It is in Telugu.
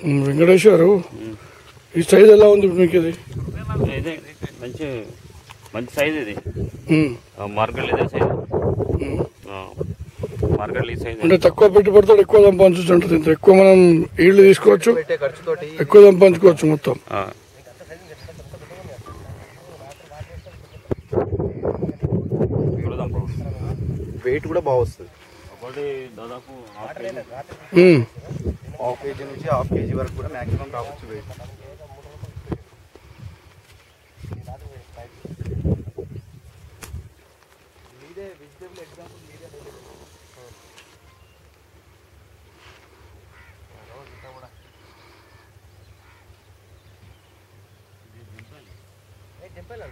ఉమ్, వెంకటేశ్వరు ఈ సైజ్ ఎలా ఉంది ఇప్పుడు మీకు ఇది ఇదే మంచి మంచి సైజ్ ఇది. మార్కెట్ ఇదే సైజ్ ఉమ్. మార్కెట్ ఈ సైజ్ అంటే తక్కువ పెట్టుబడితో ఎక్కువ సంపాదించవచ్చు ఉంటుంది ఇంత ఎక్కువ మనం ఈళ్ళు తీసుకోవచ్చు ఎక్కువ సంపాదించుకోవచ్చు మొత్తం. వెయిట్ కూడా బాగా వస్తుంది. దాదాపు half KG um, half KG నుంచి హాఫ్ కేజీ వరకు కూడా మాక్సిమం రావచ్చు వెయిట్ చెప్పాలి